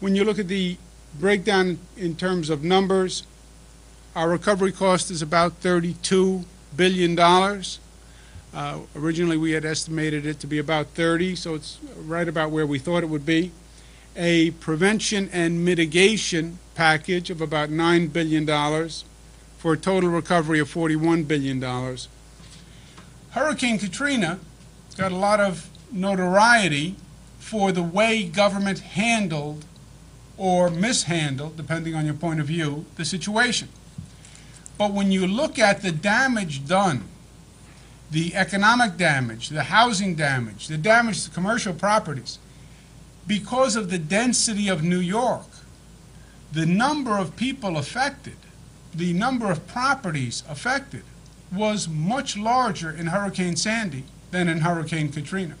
When you look at the breakdown in terms of numbers, our recovery cost is about $32 billion. Uh, Originally, we had estimated it to be about 30, so it's right about where we thought it would be. A prevention and mitigation package of about $9 billion for a total recovery of $41 billion. Hurricane Katrina got a lot of notoriety for the way government handled or mishandled, depending on your point of view, the situation. But when you look at the damage done, the economic damage, the housing damage, the damage to commercial properties, because of the density of New York, the number of people affected, the number of properties affected, was much larger in Hurricane Sandy than in Hurricane Katrina.